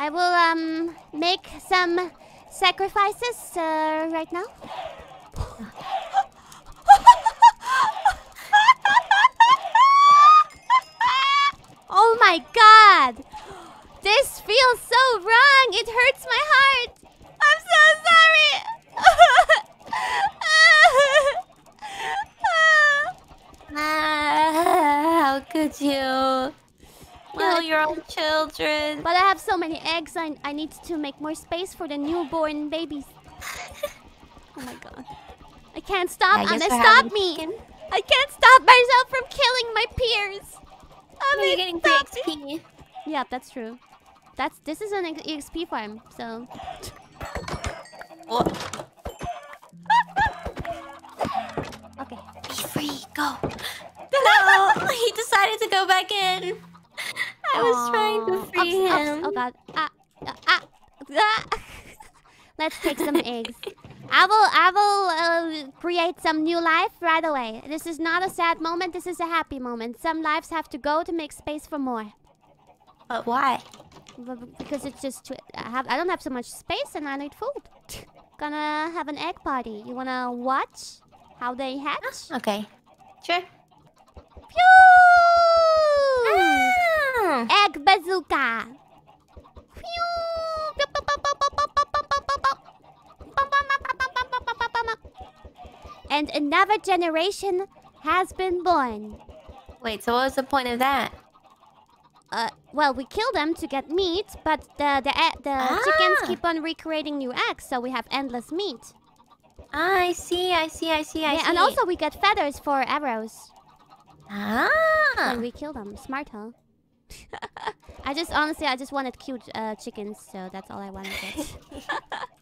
I will um make some sacrifices uh, right now. oh my god! This feels so wrong! It hurts my heart! I'm so sorry! Ah, how could you? Kill your own children. But I have so many eggs, I, I need to make more space for the newborn babies. oh my god. I can't stop, Yeah, Anna, stop me! chicken. I can't stop myself from killing my peers! Anna, getting free. XP. Yeah, that's true. That's this is an EXP farm, so okay. be free. Go. No, he decided to go back in. I was trying to Aw. Free Ups, ups. him. Oh god. Ah, ah, ah. Let's take some eggs. I will I will uh, create some new life right away. This is not a sad moment, this is a happy moment. Some lives have to go to make space for more. But why? Because it's just too, I have I don't have so much space and I need food. Gonna have an egg party. You wanna watch how they hatch? Okay. Sure. Pew! Ah. Egg bazooka. And another generation has been born. Wait, so what was the point of that? Uh, well, we kill them to get meat, but the the e- the chickens Ah. keep on recreating new eggs, so we have endless meat. Ah, I see, I see, I see, I yeah, see. and also we get feathers for arrows Ah. when we kill them. Smart, huh? I just honestly, I just wanted cute uh, chickens, so that's all I wanted.